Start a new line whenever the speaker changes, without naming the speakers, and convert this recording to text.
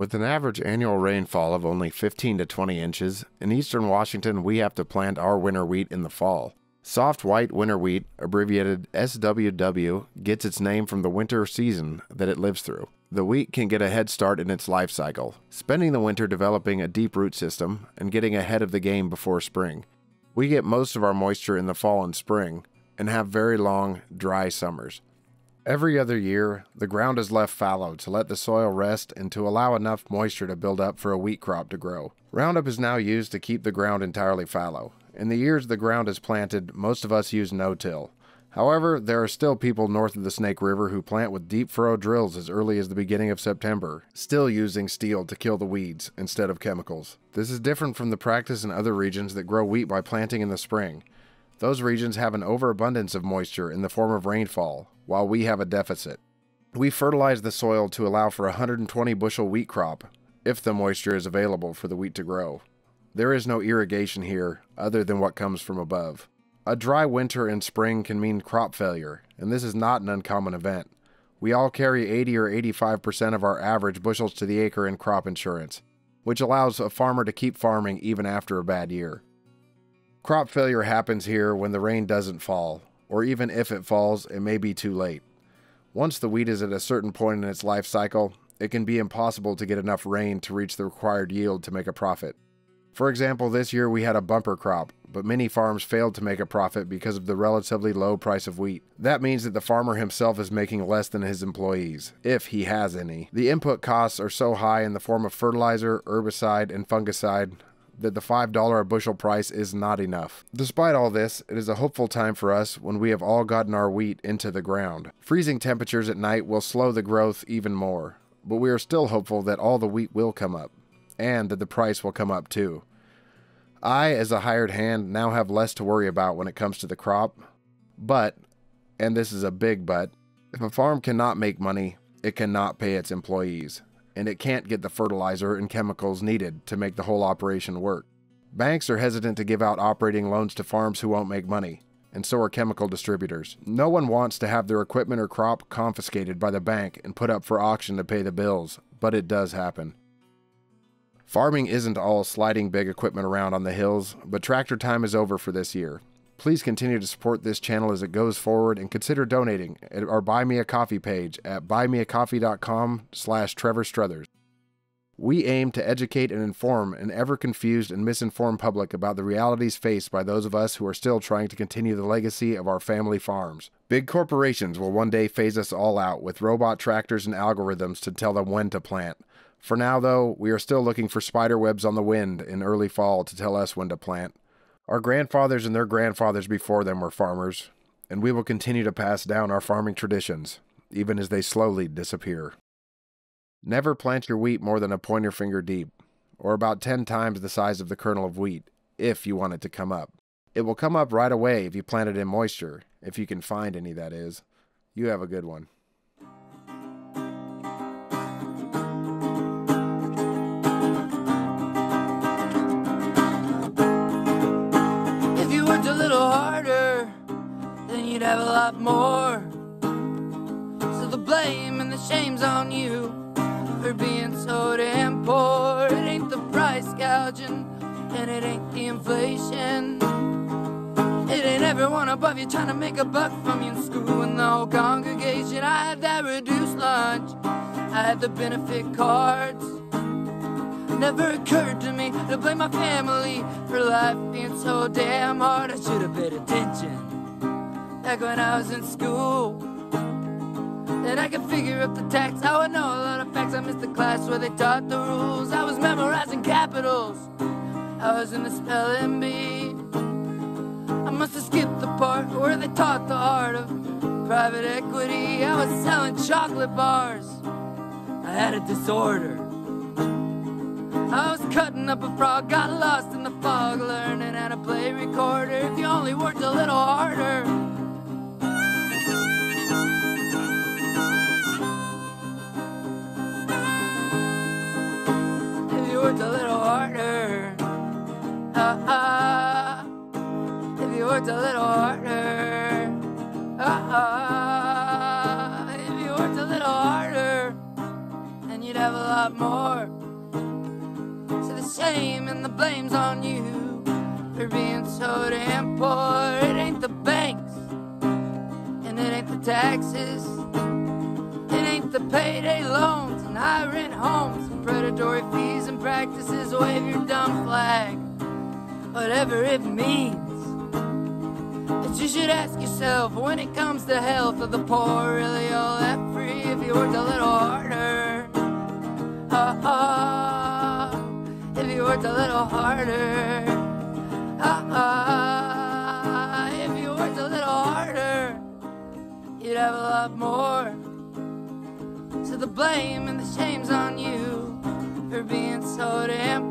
With an average annual rainfall of only 15 to 20 inches, in eastern Washington we have to plant our winter wheat in the fall. Soft white winter wheat, abbreviated SWW, gets its name from the winter season that it lives through. The wheat can get a head start in its life cycle, spending the winter developing a deep root system and getting ahead of the game before spring. We get most of our moisture in the fall and spring and have very long, dry summers. Every other year, the ground is left fallow to let the soil rest and to allow enough moisture to build up for a wheat crop to grow. Roundup is now used to keep the ground entirely fallow. In the years the ground is planted, most of us use no-till. However, there are still people north of the Snake River who plant with deep furrow drills as early as the beginning of September, still using steel to kill the weeds instead of chemicals. This is different from the practice in other regions that grow wheat by planting in the spring. Those regions have an overabundance of moisture in the form of rainfall, while we have a deficit. We fertilize the soil to allow for a 120 bushel wheat crop, if the moisture is available for the wheat to grow. There is no irrigation here other than what comes from above. A dry winter and spring can mean crop failure, and this is not an uncommon event. We all carry 80 or 85% of our average bushels to the acre in crop insurance, which allows a farmer to keep farming even after a bad year. Crop failure happens here when the rain doesn't fall, or even if it falls, it may be too late. Once the wheat is at a certain point in its life cycle, it can be impossible to get enough rain to reach the required yield to make a profit. For example, this year we had a bumper crop, but many farms failed to make a profit because of the relatively low price of wheat. That means that the farmer himself is making less than his employees, if he has any. The input costs are so high in the form of fertilizer, herbicide, and fungicide that the $5 a bushel price is not enough. Despite all this, it is a hopeful time for us when we have all gotten our wheat into the ground. Freezing temperatures at night will slow the growth even more, but we are still hopeful that all the wheat will come up, and that the price will come up too. I, as a hired hand, now have less to worry about when it comes to the crop, but, and this is a big but, if a farm cannot make money, it cannot pay its employees and it can't get the fertilizer and chemicals needed to make the whole operation work. Banks are hesitant to give out operating loans to farms who won't make money, and so are chemical distributors. No one wants to have their equipment or crop confiscated by the bank and put up for auction to pay the bills, but it does happen. Farming isn't all sliding big equipment around on the hills, but tractor time is over for this year. Please continue to support this channel as it goes forward and consider donating at our Buy Me a Coffee page at buymeacoffee.com slash Trevor Struthers. We aim to educate and inform an ever confused and misinformed public about the realities faced by those of us who are still trying to continue the legacy of our family farms. Big corporations will one day phase us all out with robot tractors and algorithms to tell them when to plant. For now, though, we are still looking for spider webs on the wind in early fall to tell us when to plant. Our grandfathers and their grandfathers before them were farmers, and we will continue to pass down our farming traditions, even as they slowly disappear. Never plant your wheat more than a pointer finger deep, or about 10 times the size of the kernel of wheat, if you want it to come up. It will come up right away if you plant it in moisture, if you can find any, that is. You have a good one.
Lot more. So the blame and the shame's on you for being so damn poor. It ain't the price gouging, and it ain't the inflation. It ain't everyone above you trying to make a buck from you in school and the whole congregation. I had that reduced lunch, I had the benefit cards. Never occurred to me to blame my family for life being so damn hard. I should have paid attention back when I was in school. Then I could figure up the text. I would know a lot of facts. I missed the class where they taught the rules. I was memorizing capitals. I was in the spelling bee. I must have skipped the part where they taught the art of private equity. I was selling chocolate bars. I had a disorder. I was cutting up a frog, got lost in the fog, learning how to play recorder. If you only worked a little harder. Little harder. Ah, if you worked a little harder, then you'd have a lot more. So the shame and the blame's on you for being so damn poor. It ain't the banks, and it ain't the taxes. It ain't the payday loans and high rent homes and predatory fees and practices. Wave your dumb flag, whatever it means. You should ask yourself when it comes to health of the poor, really all that free if you worked a little harder. Ah, ah, if you worked a little harder. Ah, if you worked a little harder, you'd have a lot more. So the blame and the shame's on you for being so damn.